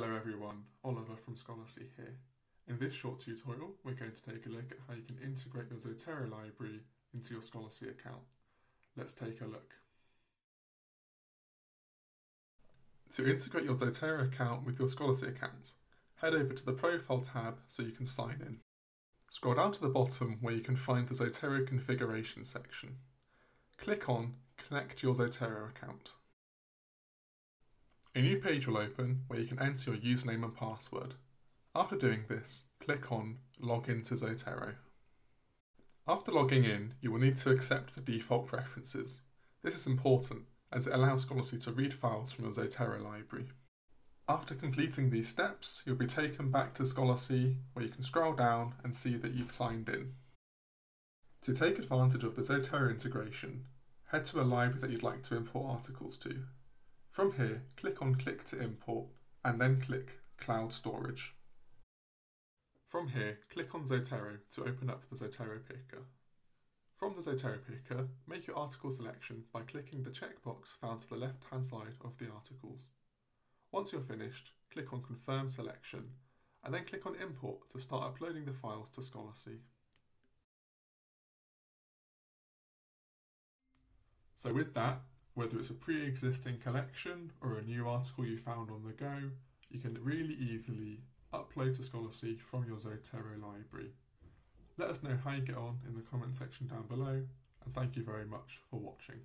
Hello everyone, Oliver from Scholarcy here. In this short tutorial, we're going to take a look at how you can integrate your Zotero library into your Scholarcy account. Let's take a look. To integrate your Zotero account with your Scholarcy account, head over to the Profile tab so you can sign in. Scroll down to the bottom where you can find the Zotero configuration section. Click on Connect your Zotero account. A new page will open where you can enter your username and password. After doing this, click on Log into Zotero. After logging in, you will need to accept the default preferences. This is important as it allows Scholarcy to read files from your Zotero library. After completing these steps, you'll be taken back to Scholarcy where you can scroll down and see that you've signed in. To take advantage of the Zotero integration, head to a library that you'd like to import articles to. From here, click on Click to Import and then click Cloud Storage. From here, click on Zotero to open up the Zotero Picker. From the Zotero Picker, make your article selection by clicking the checkbox found to the left hand side of the articles. Once you're finished, click on Confirm Selection and then click on Import to start uploading the files to Scholarcy. So with that, whether it's a pre-existing collection or a new article you found on the go, you can really easily upload to Scholarcy from your Zotero library. Let us know how you get on in the comment section down below, and thank you very much for watching.